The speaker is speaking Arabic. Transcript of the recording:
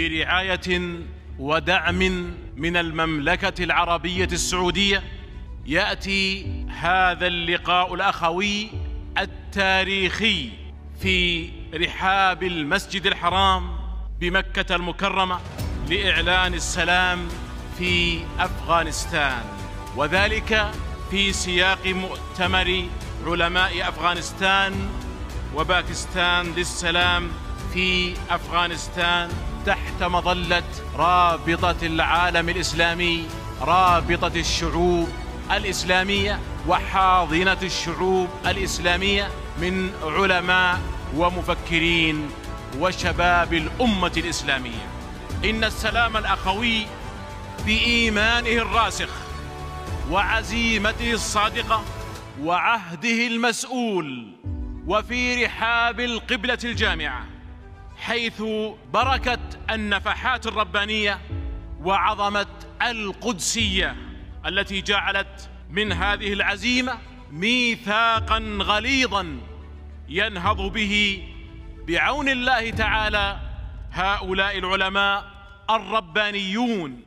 برعاية ودعم من المملكة العربية السعودية يأتي هذا اللقاء الأخوي التاريخي في رحاب المسجد الحرام بمكة المكرمة لإعلان السلام في أفغانستان وذلك في سياق مؤتمر علماء أفغانستان وباكستان للسلام في أفغانستان. تحت مظلة رابطة العالم الإسلامي رابطة الشعوب الإسلامية وحاضنة الشعوب الإسلامية من علماء ومفكرين وشباب الأمة الإسلامية. إن السلام الأخوي بإيمانه الراسخ وعزيمته الصادقة وعهده المسؤول وفي رحاب القبلة الجامعة حيث بركت النفحات الربانية وعظمت القدسية التي جعلت من هذه العزيمة ميثاقا غليظا ينهض به بعون الله تعالى هؤلاء العلماء الربانيون.